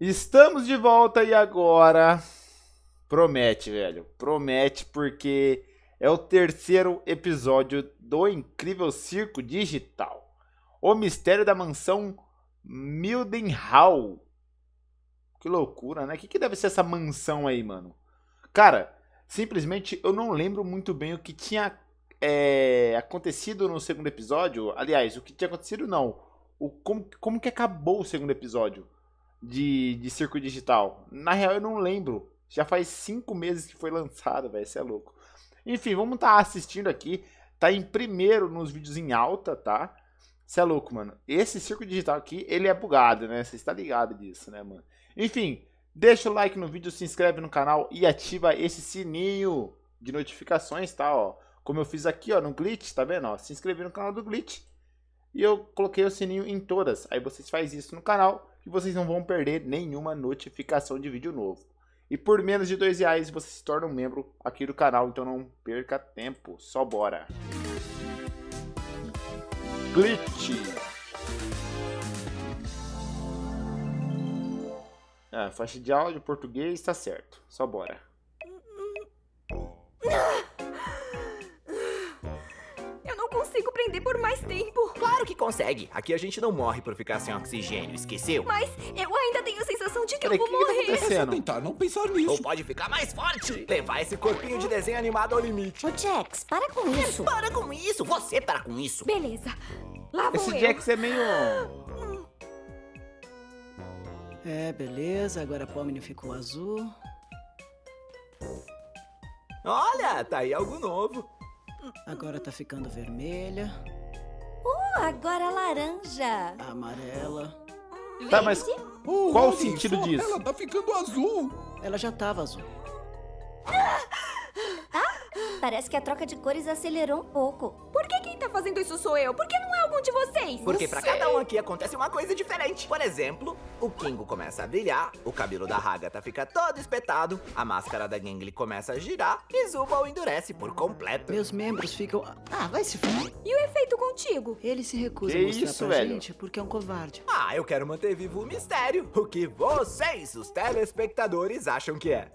Estamos de volta e agora promete, velho. Promete porque é o terceiro episódio do incrível circo digital. O mistério da mansão Mildenhall. Que loucura, né? O que, que deve ser essa mansão aí, mano? Cara, simplesmente eu não lembro muito bem o que tinha é, acontecido no segundo episódio. Aliás, o que tinha acontecido não. O, como, como que acabou o segundo episódio de, de Circo Digital? Na real, eu não lembro. Já faz cinco meses que foi lançado, velho. Isso é louco. Enfim, vamos estar tá assistindo aqui. Tá em primeiro nos vídeos em alta, tá? Você é louco, mano. Esse Circo Digital aqui, ele é bugado, né? Você está ligado disso, né, mano? Enfim, deixa o like no vídeo, se inscreve no canal e ativa esse sininho de notificações, tá? Ó, como eu fiz aqui, ó, no Glitch, tá vendo? Ó, se inscrever no canal do Glitch. E eu coloquei o sininho em todas. Aí vocês fazem isso no canal e vocês não vão perder nenhuma notificação de vídeo novo. E por menos de dois reais você se torna um membro aqui do canal, então não perca tempo, só bora. Glitch. Ah, faixa de áudio português tá certo, só bora. Prender por mais tempo. Claro que consegue. Aqui a gente não morre por ficar sem oxigênio, esqueceu? Mas eu ainda tenho a sensação de que Peraí, eu vou que que tá morrer. acontecendo? Tentar não pensar nisso. Ou pode ficar mais forte. Levar esse corpinho de desenho animado ao limite. Ô, Jax, para com isso. Para com isso. Você para com isso. Beleza. Lá vou Esse eu. Jax é meio. É, beleza. Agora a Pomni ficou azul. Olha, tá aí algo novo. Agora tá ficando vermelha, Oh, agora laranja. amarela. Tá, mas Oh, Qual o sentido só, disso? Ela tá ficando azul. Ela já tava azul. Parece que a troca de cores acelerou um pouco. Por que tá fazendo isso sou eu? Por que não é algum de vocês? Porque pra cada um aqui acontece uma coisa diferente. Por exemplo, o Kingo começa a brilhar, o cabelo da Hagatha fica todo espetado, a máscara da Gengli começa a girar e Zubal endurece por completo. Meus membros ficam. Ah, vai se fuder. E o efeito contigo? Ele se recusa Que a mostrar isso, pra velho? gente porque é um covarde. Ah, eu quero manter vivo o mistério. O que vocês, os telespectadores, acham que é?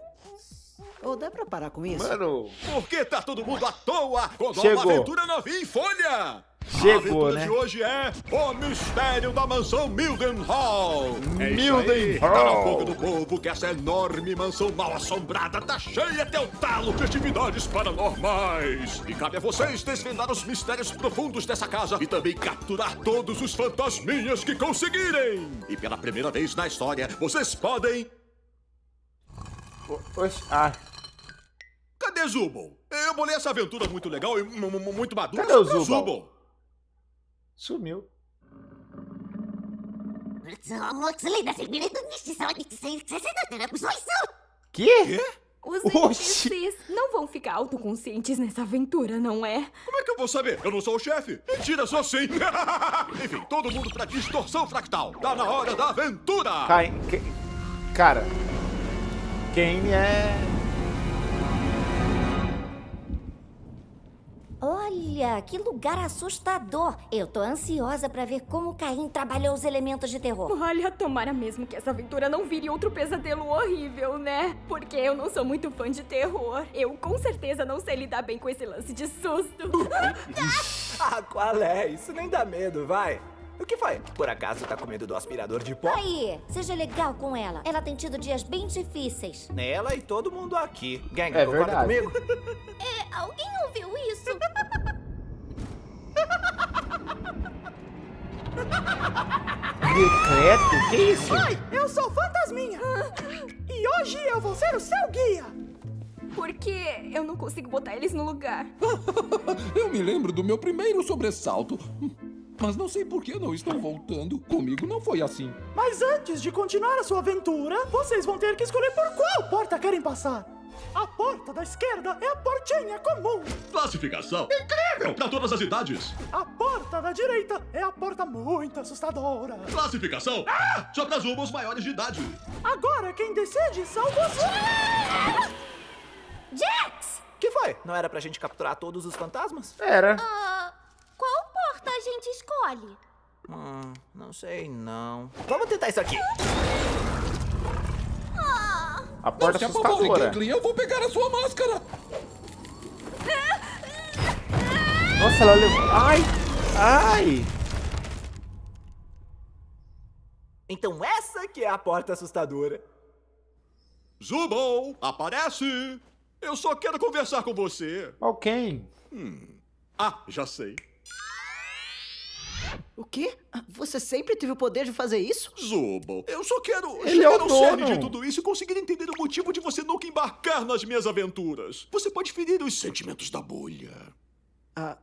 Ou dá pra parar com isso? Mano, Porque tá todo mundo à toa com Chegou. uma aventura novinha em folha. Chegou, a aventura né? de hoje é O Mistério da Mansão Mildenhall. É Mildenhall. Tá na boca do povo que essa enorme mansão mal assombrada tá cheia até o talo de atividades paranormais. E cabe a vocês desvendar os mistérios profundos dessa casa e também capturar todos os fantasminhas que conseguirem. E pela primeira vez na história, vocês podem... o- oxe, ah, Cadê Zubal? Eu bolei essa aventura muito legal e mu- mu- muito madura. Cadê o Cadê Zubal? sumiu. Que? Os Oxi. NPCs não vão ficar autoconscientes nessa aventura, não é? Como é que eu vou saber? Eu não sou o chefe. Mentira, sou sim. Enfim, todo mundo pra distorção fractal. Tá na hora da aventura. Cai, que- cara, quem é. Olha, que lugar assustador. Eu tô ansiosa pra ver como Caim trabalhou os elementos de terror. Olha, tomara mesmo que essa aventura não vire outro pesadelo horrível, né? Porque eu não sou muito fã de terror. Eu com certeza não sei lidar bem com esse lance de susto. Ah, qual é? Isso nem dá medo, vai. O que foi? Por acaso tá com medo do aspirador de pó? Aí, seja legal com ela. Ela tem tido dias bem difíceis. Nela e todo mundo aqui. Gang, É concorda verdade. comigo? Alguém ouviu isso? Decreto? Que isso? Eu sou fantasminha! E hoje eu vou ser o seu guia! Porque eu não consigo botar eles no lugar. Eu me lembro do meu primeiro sobressalto. Mas não sei por que não estão voltando. Comigo não foi assim. Mas antes de continuar a sua aventura, vocês vão ter que escolher por qual porta querem passar. A porta da esquerda é a portinha comum. Classificação incrível pra todas as idades. A porta da direita é a porta muito assustadora. Classificação ah, só pra zumos maiores de idade. Agora quem decide são vocês. Jax! que foi? Não era pra gente capturar todos os fantasmas? Era. Ah, qual a gente escolhe? Hum, não sei não. Vamos tentar isso aqui. A porta Não se apavore, eu vou pegar a sua máscara. Nossa, ela levou. Ai! Ai! Então essa que é a porta assustadora. Zubal, aparece! Eu só quero conversar com você. Ok. Ah, já sei. O quê? Você sempre teve o poder de fazer isso? Zubal, eu só quero Ele chegar é o ao cerne de tudo isso e conseguir entender o motivo de você nunca embarcar nas minhas aventuras. Você pode ferir os sentimentos da bolha. Ah,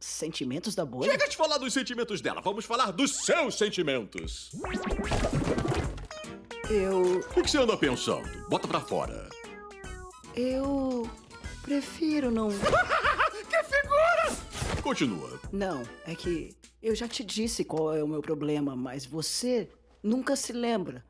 sentimentos da bolha? Chega de falar dos sentimentos dela, vamos falar dos seus sentimentos. Eu. O que que você anda pensando? Bota pra fora. Eu. Prefiro não. Continua. Não, é que eu já te disse qual é o meu problema, mas você nunca se lembra.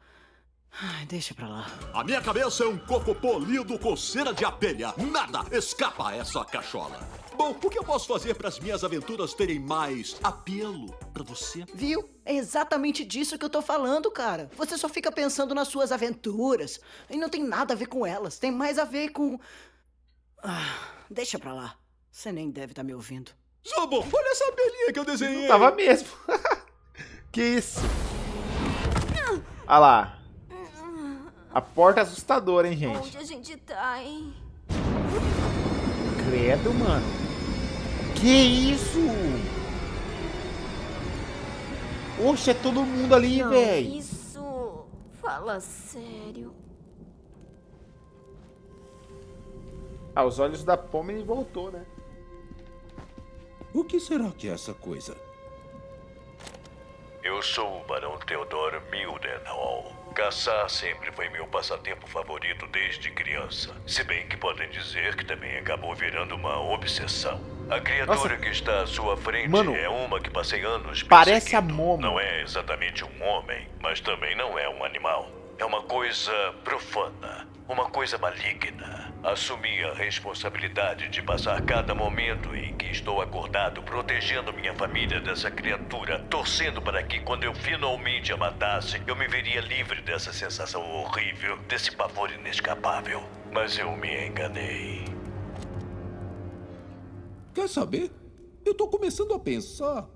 Ai, deixa pra lá. A minha cabeça é um coco polido com cera de abelha. Nada escapa a essa cachola. Bom, o que eu posso fazer para as minhas aventuras terem mais apelo pra você? Viu? É exatamente disso que eu tô falando, cara. Você só fica pensando nas suas aventuras. E não tem nada a ver com elas. Tem mais a ver com. Ah, deixa pra lá. Você nem deve estar me ouvindo. Zobo, olha essa abelhinha que eu desenhei. Tava mesmo. que isso? Olha lá. A porta assustadora, hein, gente? Onde a gente tá, hein? Credo, mano. Que isso? Oxe, é todo mundo ali, Não, velho. Isso. Fala sério. Ah, os olhos da Pomini voltou, né? O que será que é essa coisa? Eu sou o Barão Theodore Mildenhall. Caçar sempre foi meu passatempo favorito desde criança. Se bem que podem dizer que também acabou virando uma obsessão. A criatura Nossa. que está à sua frente Mano, é uma que passei anos parece a. Momo. Não é exatamente um homem, mas também não é um animal. É uma coisa profana, uma coisa maligna. Assumi a responsabilidade de passar cada momento em que estou acordado protegendo minha família dessa criatura, torcendo para que quando eu finalmente a matasse, eu me veria livre dessa sensação horrível, desse pavor inescapável. Mas eu me enganei. Quer saber? Eu tô começando a pensar.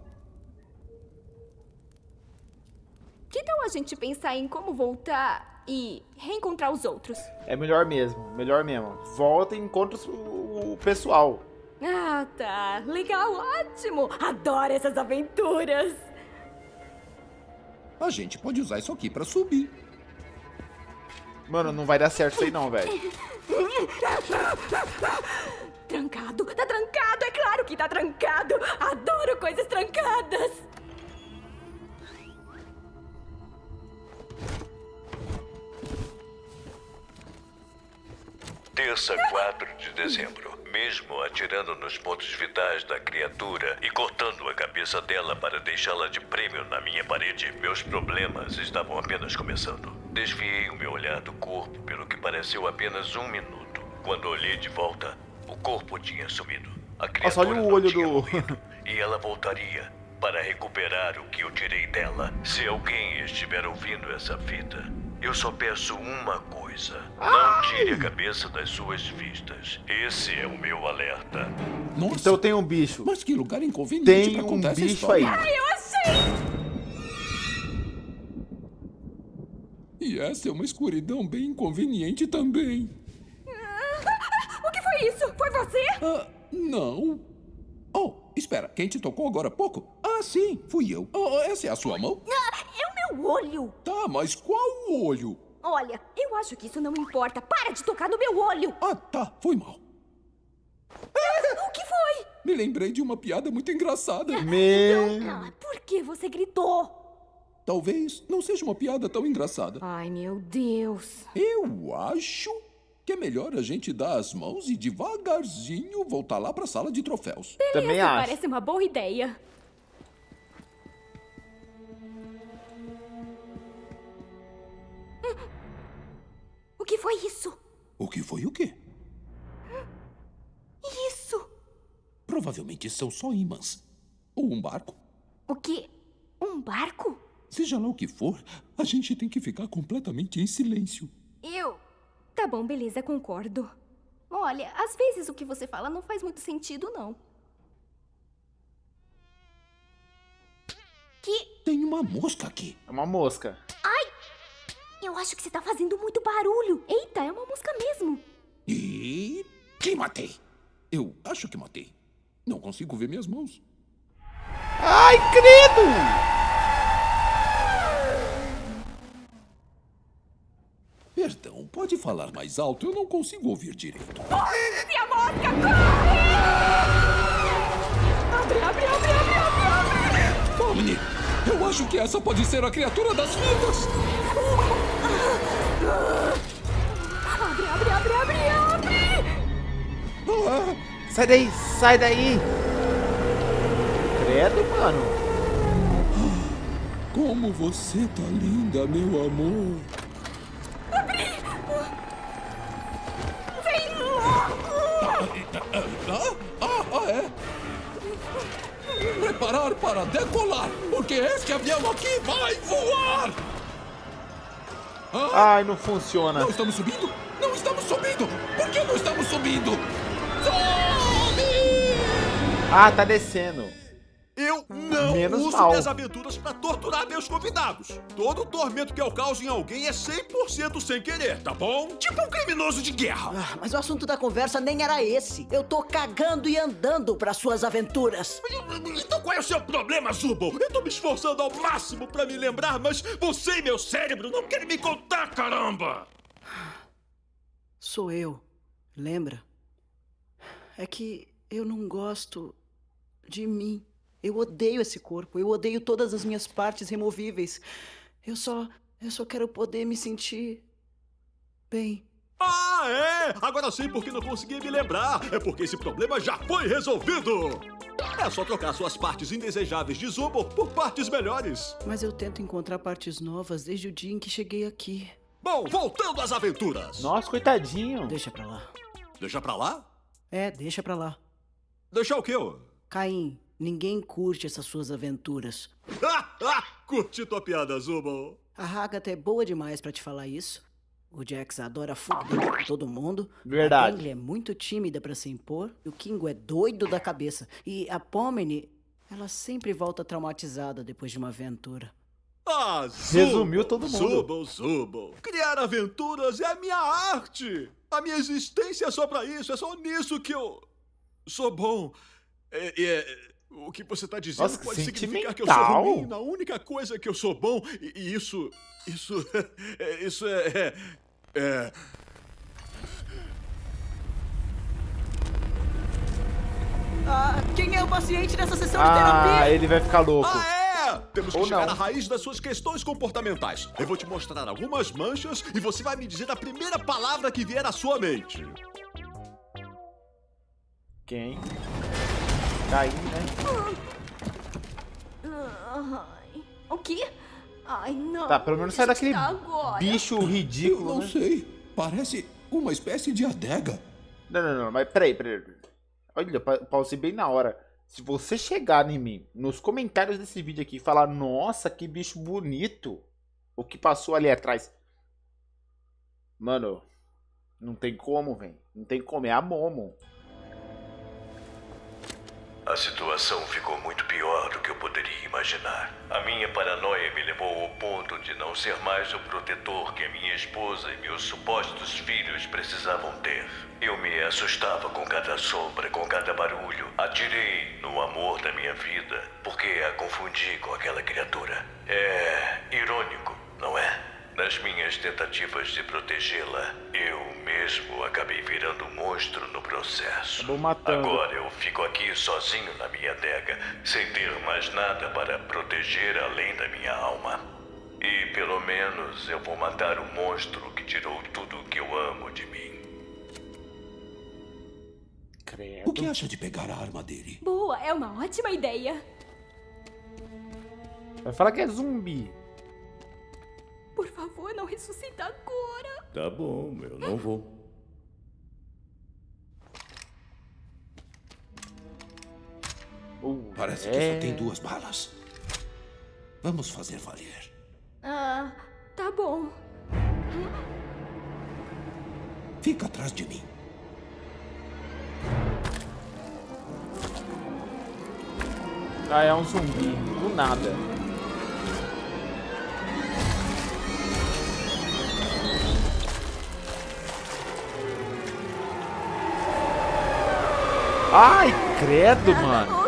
Que tal a gente pensar em como voltar e reencontrar os outros? É melhor mesmo, melhor mesmo. Volta e encontra o, o pessoal. Ah, tá. Legal, ótimo. Adoro essas aventuras. A gente pode usar isso aqui pra subir. Mano, não vai dar certo isso aí não, velho. Trancado, tá trancado, é claro que tá trancado. Adoro coisas trancadas. Terça, 4 de dezembro. Mesmo atirando nos pontos vitais da criatura e cortando a cabeça dela para deixá-la de prêmio na minha parede, meus problemas estavam apenas começando. Desviei o meu olhar do corpo pelo que pareceu apenas um minuto. Quando olhei de volta, o corpo tinha sumido. A Nossa, olha criatura o olho tinha do- morrido, e ela voltaria para recuperar o que eu tirei dela. Se alguém estiver ouvindo essa fita, eu só peço uma coisa: não tire a cabeça das suas vistas. Esse é o meu alerta. Nossa, Então tem um bicho. mas que lugar inconveniente Tem pra um contar essa bicho aí. história. Eu achei. E essa é uma escuridão bem inconveniente também. O que foi isso? Foi você? Ah, não. Oh, espera, quem te tocou agora há pouco? Ah, sim, fui eu. Oh, essa é a sua mão? Ah, meu olho. Tá, mas qual olho? Olha, eu acho que isso não importa. Para de tocar no meu olho. Ah, tá, foi mal. O que foi? Me lembrei de uma piada muito engraçada. Meu... Ah, por que você gritou? Talvez não seja uma piada tão engraçada. Ai, meu Deus. Eu acho que é melhor a gente dar as mãos e devagarzinho voltar lá pra sala de troféus. Também Beleza, acho. parece uma boa ideia. Que foi isso? O que foi o quê? Isso! Provavelmente são só ímãs. Ou um barco. O que? Um barco? Seja lá o que for, a gente tem que ficar completamente em silêncio. Eu Tá bom, beleza, concordo. Olha, às vezes o que você fala não faz muito sentido, não. Que? Tem uma mosca aqui. É uma mosca. Ai! Eu acho que você tá fazendo muito barulho. Eita, é uma mosca mesmo. E. Que matei? Eu acho que matei. Não consigo ver minhas mãos. Ai, credo! Perdão, pode falar mais alto? Eu não consigo ouvir direito. Se a mosca corre! Abre, abre, abre, abre, abre, abre! Eu acho que essa pode ser a criatura das vidas. Abre, abre, abre, abre, abre! Ah, Sai daí, sai daí! Credo, mano. como você tá linda, meu amor. Preparar para decolar, porque este avião aqui vai voar! Ah, Ai, não funciona. não estamos subindo? Não estamos subindo! Por que não estamos subindo? Sobe! Ah, tá descendo. Eu não Menos uso mal. minhas aventuras pra torturar meus convidados. Todo tormento que eu causo em alguém é 100% sem querer, tá bom? Tipo um criminoso de guerra. Ah, mas o assunto da conversa nem era esse. Eu tô cagando e andando para suas aventuras. Então qual é o seu problema, Zubal? Eu tô me esforçando ao máximo pra me lembrar, mas você e meu cérebro não querem me contar, caramba! Sou eu, lembra? É que eu não gosto de mim. Eu odeio esse corpo, eu odeio todas as minhas partes removíveis. Eu só. Eu só quero poder me sentir. bem. Ah, é! Agora sei por que não consegui me lembrar. É porque esse problema já foi resolvido. É só trocar suas partes indesejáveis de Zubal por partes melhores. Mas eu tento encontrar partes novas desde o dia em que cheguei aqui. Bom, voltando às aventuras. Nossa, coitadinho. Deixa pra lá. Deixa pra lá? É, deixa pra lá. Deixar o quê? ô? Caim, ninguém curte essas suas aventuras. Ah, ah, curti tua piada, Zubal. A Agatha é boa demais pra te falar isso. O Jax adora foder com todo mundo. Verdade. A é muito tímida pra se impor. E o Kingo é doido da cabeça. E a Pomini, ela sempre volta traumatizada depois de uma aventura. Ah, Zubal, Resumiu todo mundo. Zubal, Zubal. Criar aventuras é a minha arte. A minha existência é só pra isso. É só nisso que eu sou bom. É, é, o que você tá dizendo Nossa, pode significar que eu sou ruim na única coisa que eu sou bom. E, e isso... Isso... é, isso é... é, é Ah, quem é o paciente nessa sessão de terapia? Ah, ele vai ficar louco. Ah, é! Temos que Ou chegar não. à raiz das suas questões comportamentais. Eu vou te mostrar algumas manchas e você vai me dizer a primeira palavra que vier à sua mente. Quem? Caim, né? O quê? Ai, não. Tá, pelo menos sai eu daquele bicho Eu ridículo, não né? sei. Parece uma espécie de adega. Não, não, não, mas peraí, peraí. Olha, pa- pausei bem na hora. Se você chegar em mim, nos comentários desse vídeo aqui, e falar, nossa, que bicho bonito, o que passou ali atrás. Mano, não tem como, velho. Não tem como, é a Momo. A situação ficou muito pior do que eu poderia imaginar. A minha paranoia me levou ao ponto de não ser mais o protetor que a minha esposa e meus supostos filhos precisavam ter. Eu me assustava com cada sombra, com cada barulho. Atirei no amor da minha vida, porque a confundi com aquela criatura. É irônico, não é? Nas minhas tentativas de protegê-la, eu mesmo acabei virando um monstro no processo. Acabou matando. Agora eu fico aqui sozinho na minha adega, sem ter mais nada para proteger além da minha alma. E pelo menos eu vou matar o monstro que tirou tudo que eu amo de mim. Credo. O que acha de pegar a arma dele? Boa, é uma ótima ideia. Vai falar que é zumbi. Por favor, não ressuscita agora. Tá bom, eu não vou. Uh, Parece que é. só tem duas balas. Vamos fazer valer. Ah, tá bom. Fica atrás de mim. Ah, é um zumbi. Do nada. Ai, credo, mano.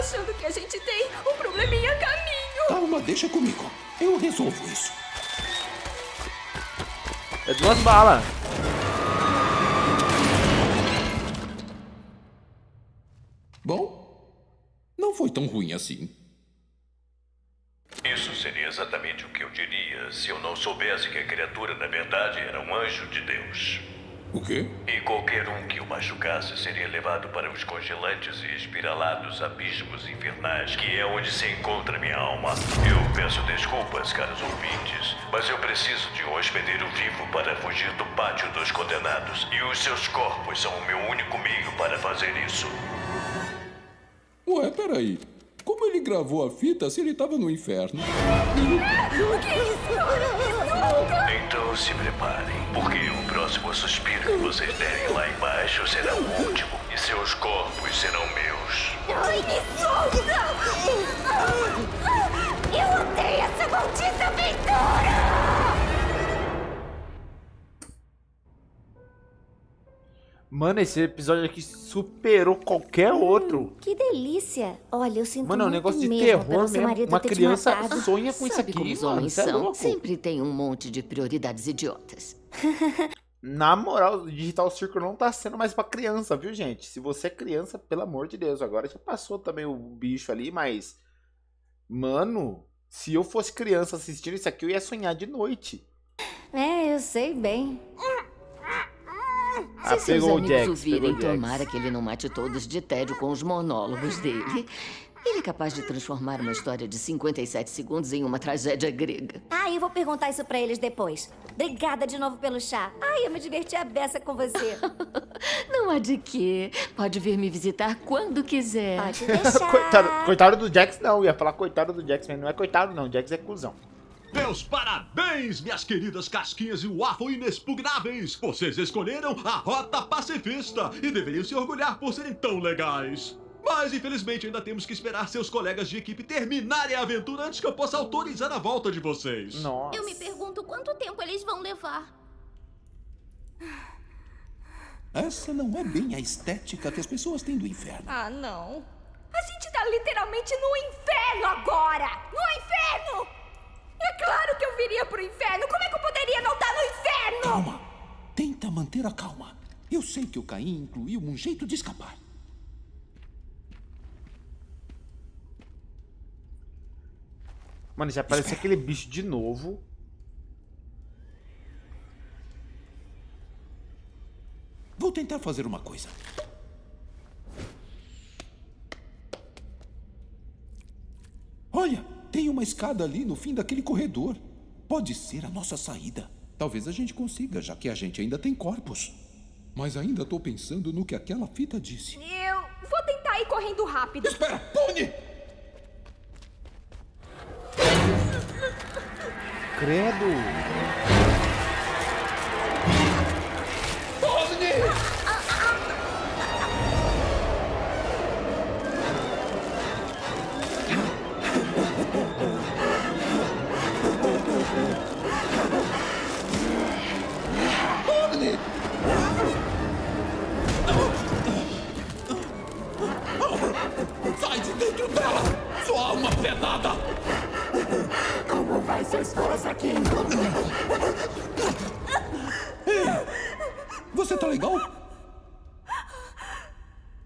Achando que a gente tem um probleminha a caminho. Calma, deixa comigo. Eu resolvo isso. É duas balas. Bom, não foi tão ruim assim. Isso seria exatamente o que eu diria se eu não soubesse que a criatura, na verdade, era um anjo de Deus. O quê? E qualquer um que o machucasse seria levado para os congelantes e espiralados abismos infernais, que é onde se encontra minha alma. Eu peço desculpas, caros ouvintes, mas eu preciso de um hospedeiro vivo para fugir do pátio dos condenados, e os seus corpos são o meu único meio para fazer isso. Ué, peraí. Como ele gravou a fita se ele estava no inferno? O que é isso? Então se preparem, porque o próximo suspiro que vocês derem lá embaixo será o último, e seus corpos serão meus. Ai, me solta! Eu odeio essa maldita aventura! Mano, esse episódio aqui superou qualquer outro. Que delícia! Olha, eu sinto Mano, é um muito negócio de mesmo terror mesmo. marido Uma criança matado. sonha com isso Sabe aqui, como os mano. homens Isso é. Sempre tem um monte de prioridades idiotas. Na moral, o Digital Circle não tá sendo mais pra criança, viu, gente? Se você é criança, pelo amor de Deus, agora já passou também o bicho ali, mas. Mano, se eu fosse criança assistindo isso aqui, eu ia sonhar de noite. É, eu sei bem. Ah, Se seus amigos Jax, o virem, tomara que ele não mate todos de tédio com os monólogos dele. Ele é capaz de transformar uma história de 57 segundos em uma tragédia grega. Ah, eu vou perguntar isso pra eles depois. Obrigada de novo pelo chá. Ai, eu me diverti a beça com você. Não há de quê. Pode vir me visitar quando quiser. Pode deixar. coitado, coitado do Jax, não. Eu ia falar coitado do Jax, mas não é coitado, não. O Jax é cuzão. Meus parabéns, minhas queridas casquinhas e waffle inexpugnáveis! Vocês escolheram a rota pacifista e deveriam se orgulhar por serem tão legais. Mas infelizmente ainda temos que esperar seus colegas de equipe terminarem a aventura antes que eu possa autorizar a volta de vocês. Nossa. Eu me pergunto quanto tempo eles vão levar. Essa não é bem a estética que as pessoas têm do inferno. Ah, não. A gente tá literalmente no inferno agora! No inferno! É claro que eu viria pro inferno! Como é que eu poderia não estar no inferno? Calma. Tenta manter a calma. Eu sei que o Caim incluiu um jeito de escapar. Mano, já apareceu aquele bicho de novo. Vou tentar fazer uma coisa. Olha, tem uma escada ali no fim daquele corredor. Pode ser a nossa saída. Talvez a gente consiga, já que a gente ainda tem corpos. Mas ainda tô pensando no que aquela fita disse. Eu vou tentar ir correndo rápido. Espera, Pony! Credo. Sai de dentro dela! Sua alma penada! Como vai sua esposa aqui? Ei, você tá legal?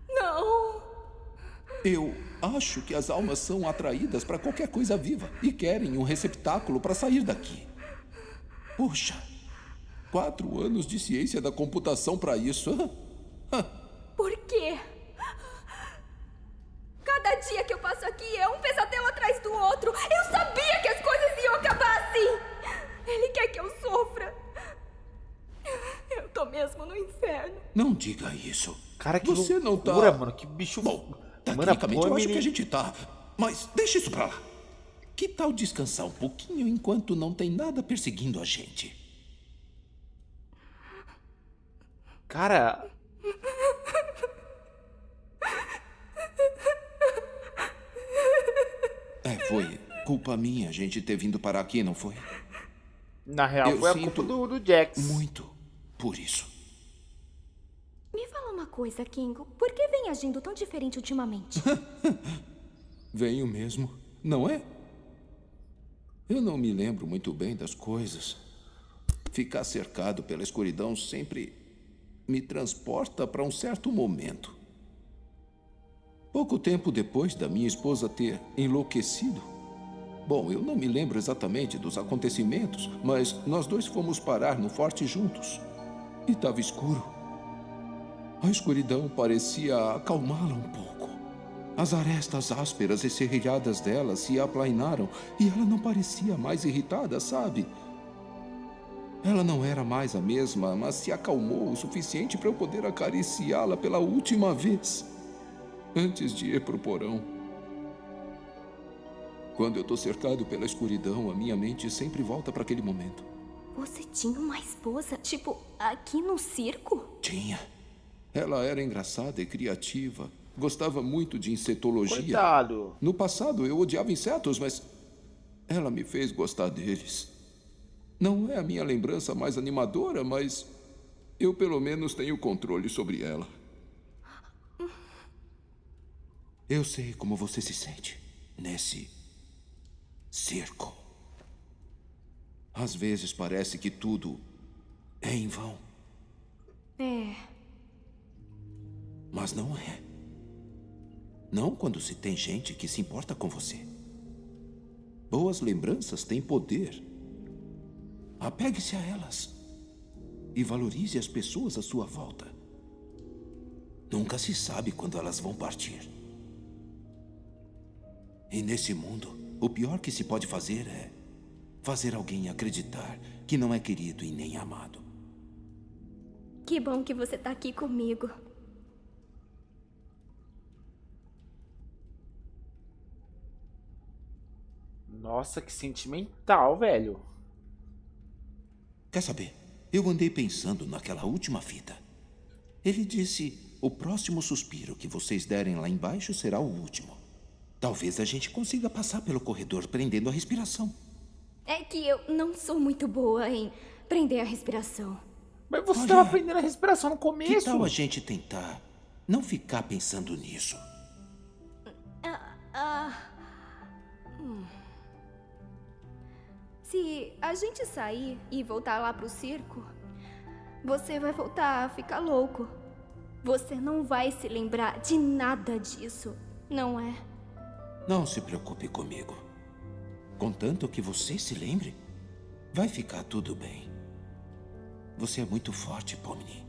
Não. Eu acho que as almas são atraídas para qualquer coisa viva e querem um receptáculo para sair daqui. Poxa, quatro anos de ciência da computação para isso. hã? Hã. Por quê? Cada dia que eu passo aqui é um pesadelo atrás do outro. Eu sabia que as coisas iam acabar assim. Ele quer que eu sofra. Eu tô mesmo no inferno. Não diga isso. Cara, que Você não tá. loucura, mano. Que bicho... Bom, Mano, tecnicamente eu põe acho que a gente tá. Mas deixa isso pra lá. Que tal descansar um pouquinho enquanto não tem nada perseguindo a gente? Cara, É, foi culpa minha a gente ter vindo parar aqui, não foi? na real Eu foi a culpa do, do Jax. Muito por isso. Coisa, Kingo. Por que vem agindo tão diferente ultimamente? Venho mesmo, não é? Eu não me lembro muito bem das coisas. Ficar cercado pela escuridão sempre me transporta para um certo momento. Pouco tempo depois da minha esposa ter enlouquecido. Bom, eu não me lembro exatamente dos acontecimentos, mas nós dois fomos parar no forte juntos. E estava escuro. A escuridão parecia acalmá-la um pouco. As arestas ásperas e serrilhadas dela se aplainaram e ela não parecia mais irritada, sabe? Ela não era mais a mesma, mas se acalmou o suficiente para eu poder acariciá-la pela última vez antes de ir pro porão. Quando eu estou cercado pela escuridão, a minha mente sempre volta para aquele momento. Você tinha uma esposa, tipo, aqui no circo? Tinha. Ela era engraçada e criativa. Gostava muito de insetologia. Coitado. No passado eu odiava insetos, mas ela me fez gostar deles. Não é a minha lembrança mais animadora, mas eu pelo menos tenho controle sobre ela. Eu sei como você se sente nesse circo. Às vezes parece que tudo é em vão, É. mas não é. Não quando se tem gente que se importa com você. Boas lembranças têm poder. Apegue-se a elas e valorize as pessoas à sua volta. Nunca se sabe quando elas vão partir. E nesse mundo, o pior que se pode fazer é fazer alguém acreditar que não é querido e nem amado. Que bom que você tá aqui comigo. Nossa, que sentimental, velho. Quer saber? Eu andei pensando naquela última fita. Ele disse: o próximo suspiro que vocês derem lá embaixo será o último. Talvez a gente consiga passar pelo corredor prendendo a respiração. É que eu não sou muito boa em prender a respiração. Mas você Olha, tava aprendendo a respiração no Que começo. tal a gente tentar não ficar pensando nisso? Se a gente sair e voltar lá pro circo, você vai voltar a ficar louco. Você não vai se lembrar de nada disso, não é? Não se preocupe comigo. Contanto que você se lembre, vai ficar tudo bem. Você é muito forte, Pomni.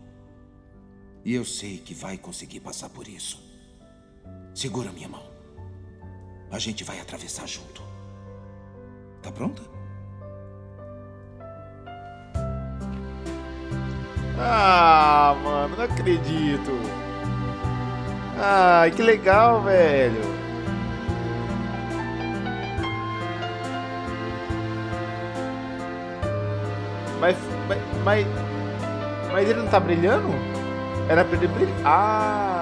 E eu sei que vai conseguir passar por isso. Segura minha mão. A gente vai atravessar junto. Tá pronta? Ah, mano, não acredito. Ai, que legal, velho. Mas, mas, mas, ele não tá brilhando? Era pra ele brilhar. Ah,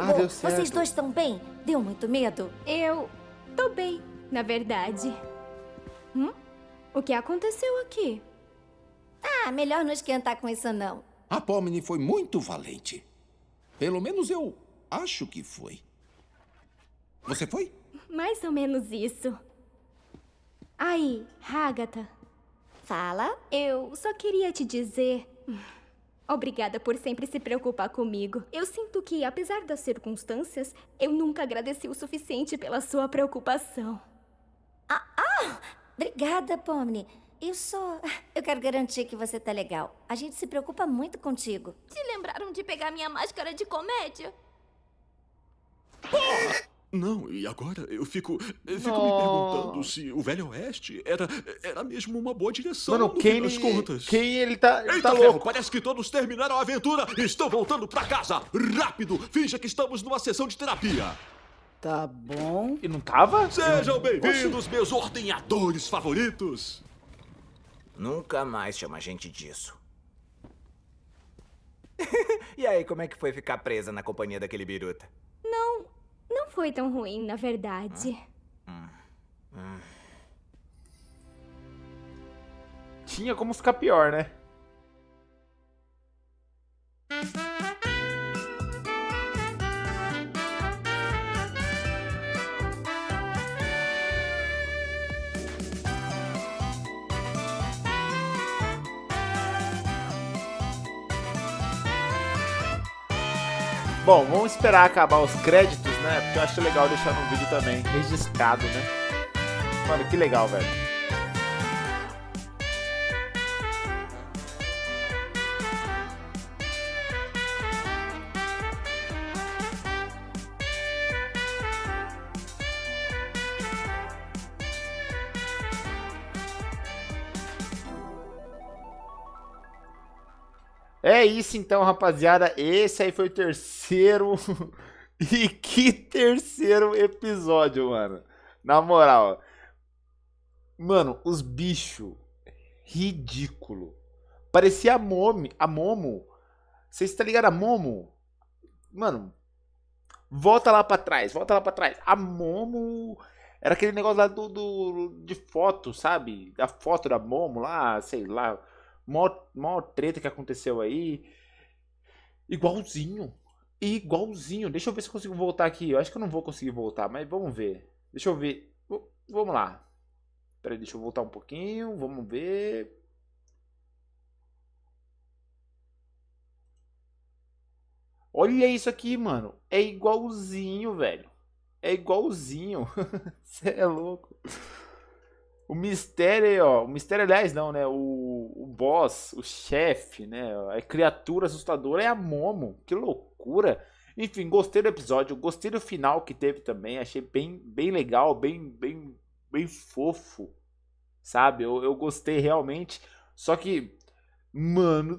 Ah, deu vocês certo. dois estão bem? Deu muito medo? Eu tô bem, na verdade. Hum? O que aconteceu aqui? Ah, melhor não esquentar com isso não. A Pomni foi muito valente. Pelo menos eu acho que foi. Você foi? Mais ou menos isso. Aí, Hagatha, Fala. eu só queria te dizer. Obrigada por sempre se preocupar comigo. Eu sinto que, apesar das circunstâncias, eu nunca agradeci o suficiente pela sua preocupação. Obrigada, Pomni. Eu só... Eu quero garantir que você tá legal. A gente se preocupa muito contigo. Se lembraram de pegar minha máscara de comédia? Não, e agora eu fico, eu fico me perguntando se o Velho Oeste era, era mesmo uma boa direção Mano, no quem fim contas. quem ele tá- ele Eita tá ferro, louco. parece que todos terminaram a aventura e estão voltando pra casa. Rápido, finja que estamos numa sessão de terapia. Tá bom. E não tava? Sejam bem-vindos, meus ordenhadores favoritos. Nunca mais chama a gente disso. e aí, como é que foi ficar presa na companhia daquele biruta? Não, não foi tão ruim, na verdade. Tinha como ficar pior, né? Bom, vamos esperar acabar os créditos, né? Porque eu acho legal deixar no vídeo também, registrado, né? Mano, que legal, velho. É isso então, rapaziada. Esse aí foi o terceiro. e que terceiro episódio, mano. Na moral. Mano, os bichos. Ridículo. Parecia a Momi, a Momo. Vocês estão ligados a Momo? Mano, volta lá pra trás, volta lá pra trás. A Momo era aquele negócio lá do, do de foto, sabe? Da foto da Momo lá, sei lá. Mó treta que aconteceu aí. Igualzinho. Igualzinho. Deixa eu ver se eu consigo voltar aqui. Eu acho que eu não vou conseguir voltar, mas vamos ver. Deixa eu ver. Vamos lá. Deixa eu voltar um pouquinho. Vamos ver. Olha isso aqui, mano. É igualzinho, velho. É igualzinho. Você é louco. O mistério, ó. O mistério, aliás, não, né? O, o boss, o chefe, né? A criatura assustadora é a Momo. Que loucura. Enfim, gostei do episódio. Gostei do final que teve também. Achei bem, bem legal, bem, bem, bem fofo. Sabe? Eu, eu gostei realmente. Só que, mano,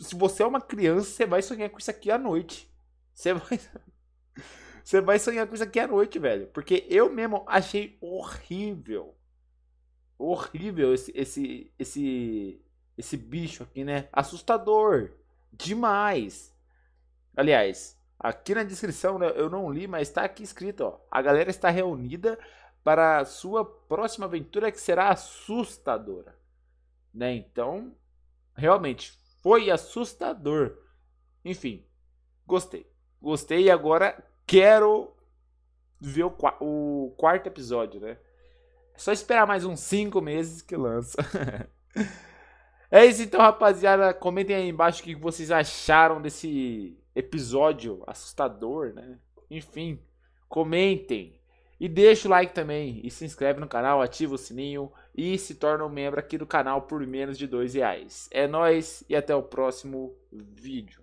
se você é uma criança, você vai sonhar com isso aqui à noite. Você vai. Você vai sonhar com isso aqui à noite, velho. Porque eu mesmo achei horrível. Horrível esse, esse, esse, esse bicho aqui, né? Assustador. Demais. Aliás, aqui na descrição, né, eu não li, mas está aqui escrito, ó. A galera está reunida para a sua próxima aventura que será assustadora. Né? Então, realmente, foi assustador. Enfim, gostei. Gostei e agora quero ver o, o quarto episódio, né? É só esperar mais uns 5 meses que lança. é isso então, rapaziada. Comentem aí embaixo o que vocês acharam desse episódio assustador, né? Enfim, comentem. E deixa o like também. E se inscreve no canal, ativa o sininho e se torna um membro aqui do canal por menos de dois reais. É nóis e até o próximo vídeo.